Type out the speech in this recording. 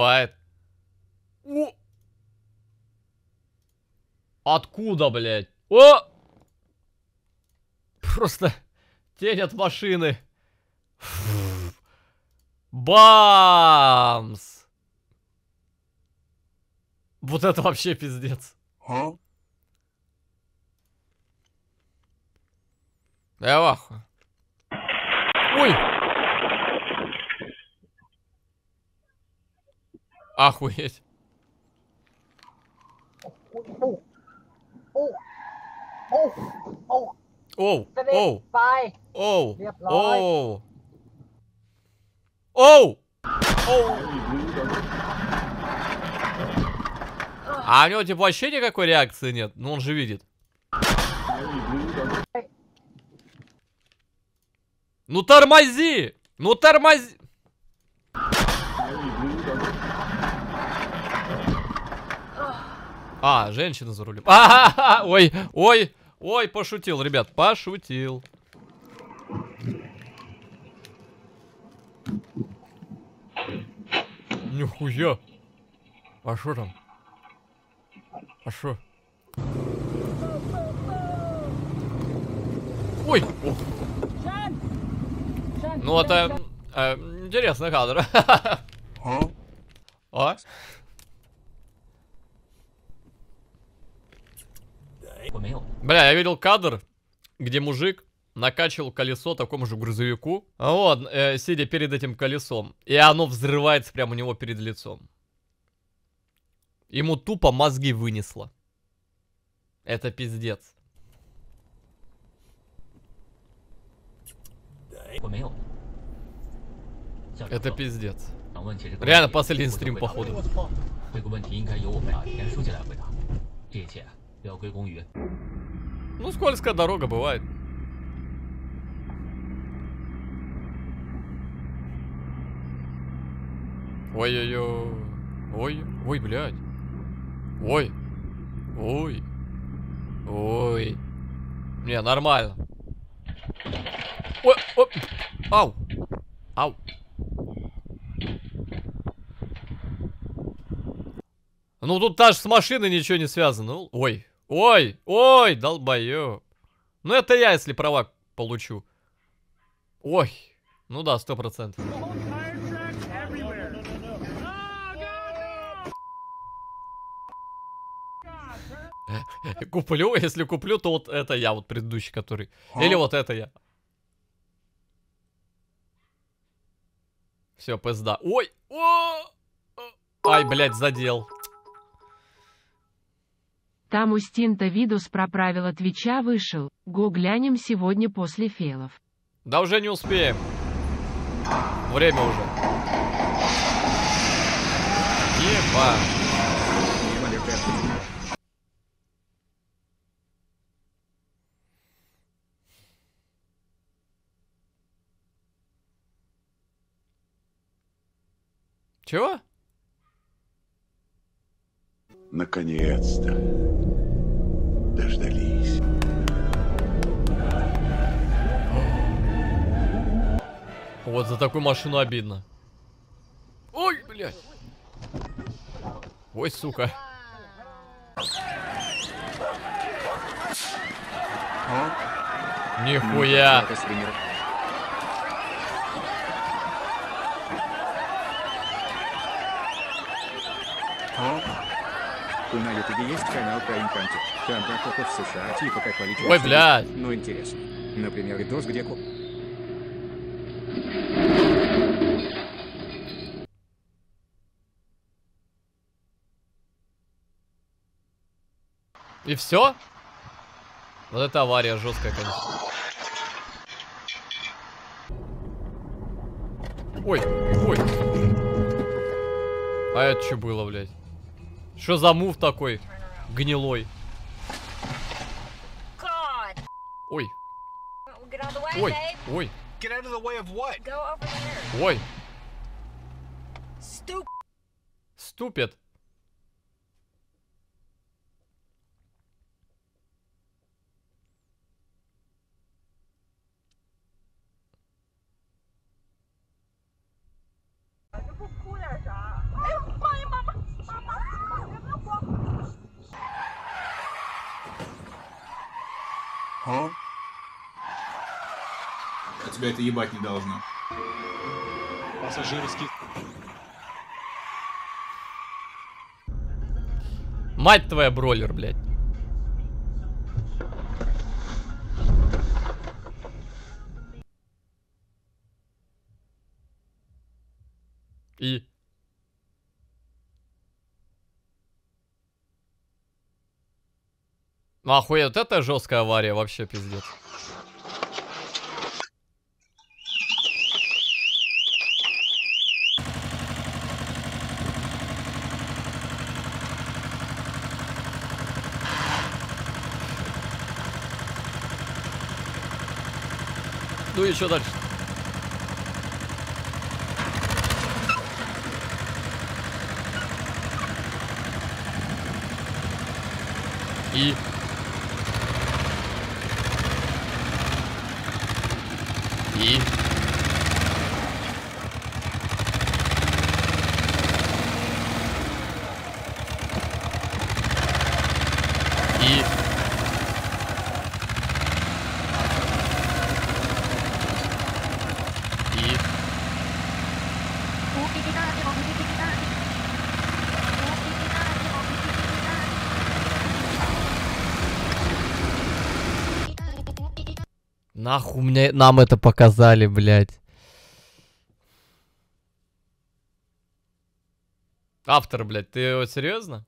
Бывает. О! Откуда, блядь? О! Просто тень от машины. Бамс! Вот это вообще пиздец. А? Я Да ваху. Ой! Охуеть. Оу. Оу. Оу. Оу. Оу. Оу. Оу. А у него типа вообще никакой реакции нет. Ну он же видит. Ну тормози! Ну тормози! А, женщина за рулем. А, ой, ой, ой, пошутил, ребят, пошутил. Нихуя. А что там? А что? Ой! Ну это э, интересный кадр. А? Бля, я видел кадр, где мужик накачивал колесо такому же грузовику. А вот, э, сидя перед этим колесом. И оно взрывается прямо у него перед лицом. Ему тупо мозги вынесло. Это пиздец. Это пиздец. Реально последний стрим, походу. 这个问题应该由我们俩田书记来回答。这一切要归功于 Ну, скользкая дорога бывает. Ой-ой-ой. Ой, ой, блядь. Ой. Ой. Ой. Не, нормально. Ой, ой. Ау. Ау. Ну тут даже с машиной ничего не связано. Ну, Ой. Ой. Ой, долбоёб. Ну это я, если права получу. Ой. Ну да, сто процентов. Куплю, если куплю, то вот это я, вот предыдущий, который. Или вот это я. Все, пизда. Ой! О! Ай, блядь, задел. Там у Стинта видос про правила Твича вышел. Го глянем сегодня после фелов. Да уже не успеем. Время уже. Еба. Чего? Наконец-то. Дождались. Вот за такую машину обидно. Ой, блядь. Ой, сука. Нихуя. У на ютубе есть канал про инканти. Там про копов в США, типа как полить Ой, блядь. Ну, интересно. Например, видос, где коп... И все? Вот это авария жесткая, конечно. Ой, ой. А это что было, блядь? Что за мув такой гнилой? Ой, ой, ой, Get out А? А тебя это ебать не должно. Пассажирский Мать твоя, бролер, блядь. И... Ну, охуеть, вот это жесткая авария, вообще пиздец. Ну и что дальше? И... И... И... Нахуй мне нам это показали, блядь. Автор, блядь, ты серьезно?